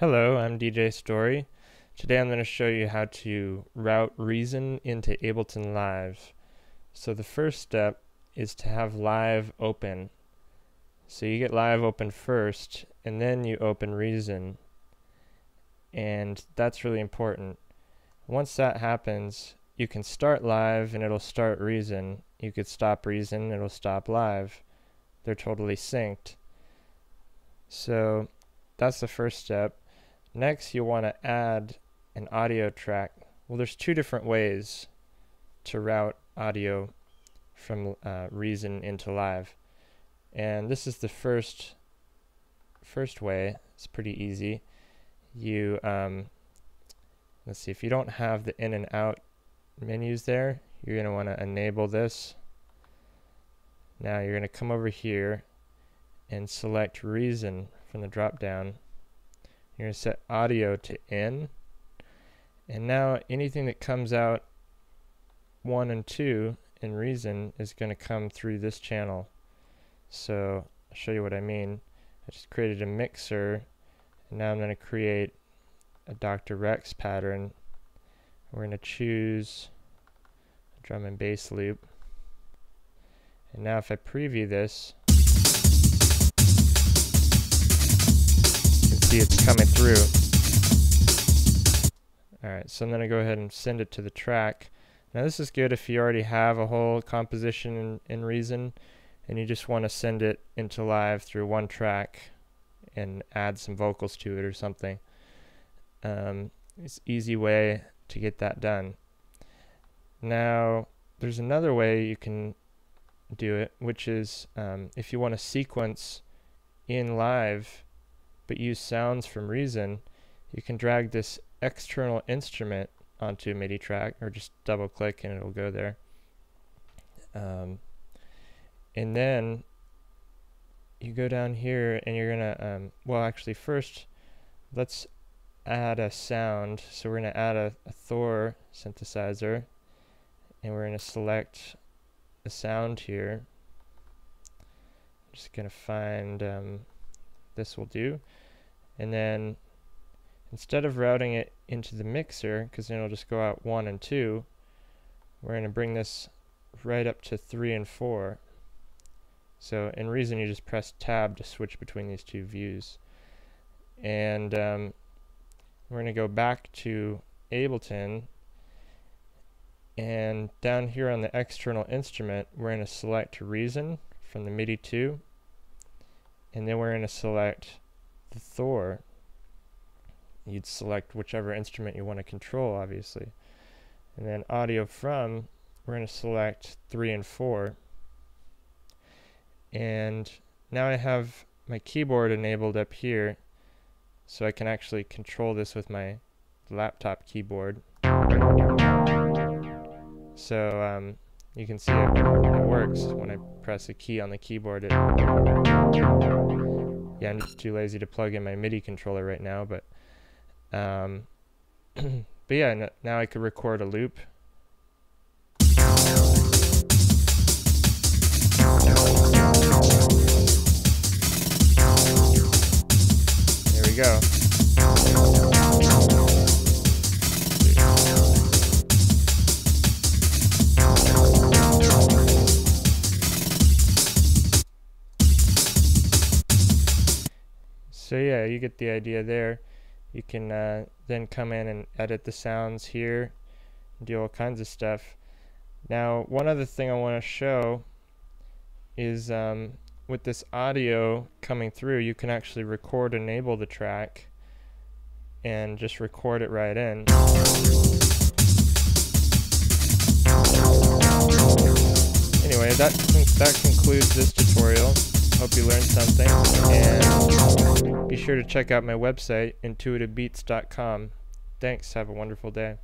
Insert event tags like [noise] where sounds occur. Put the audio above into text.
Hello, I'm DJ Story. Today I'm going to show you how to route Reason into Ableton Live. So the first step is to have Live open. So you get Live open first, and then you open Reason. And that's really important. Once that happens, you can start Live and it'll start Reason. You could stop Reason, it'll stop Live. They're totally synced. So that's the first step. Next, you'll want to add an audio track. Well, there's two different ways to route audio from uh, Reason into Live. And this is the first first way. It's pretty easy. You um, let's see if you don't have the in and out menus there, you're going to want to enable this. Now you're going to come over here and select Reason from the drop down you're going to set audio to in. And now anything that comes out 1 and 2 in Reason is going to come through this channel. So I'll show you what I mean. I just created a mixer and now I'm going to create a Dr. Rex pattern. We're going to choose a drum and bass loop. And now if I preview this, see it's coming through. Alright, so I'm going to go ahead and send it to the track. Now this is good if you already have a whole composition in, in Reason and you just want to send it into live through one track and add some vocals to it or something. Um, it's easy way to get that done. Now there's another way you can do it, which is um, if you want to sequence in live but use sounds from Reason, you can drag this external instrument onto a MIDI track or just double click and it'll go there. Um, and then you go down here and you're gonna, um, well actually first let's add a sound. So we're gonna add a, a Thor synthesizer and we're gonna select a sound here. I'm just gonna find um, this will do. And then instead of routing it into the mixer, because then it'll just go out 1 and 2, we're going to bring this right up to 3 and 4. So in Reason you just press tab to switch between these two views. And um, we're going to go back to Ableton and down here on the external instrument we're going to select Reason from the MIDI 2 and then we're going to select the Thor, you'd select whichever instrument you want to control, obviously. And then audio from, we're going to select 3 and 4. And now I have my keyboard enabled up here, so I can actually control this with my laptop keyboard. So um, you can see it, it works when I press a key on the keyboard. It yeah, I'm just too lazy to plug in my MIDI controller right now, but um, [clears throat] but yeah, now I could record a loop. There we go. So yeah, you get the idea there. You can uh, then come in and edit the sounds here, do all kinds of stuff. Now, one other thing I want to show is um, with this audio coming through, you can actually record enable the track and just record it right in. Anyway, that, that concludes this tutorial. Hope you learned something. And be sure to check out my website, intuitivebeats.com. Thanks. Have a wonderful day.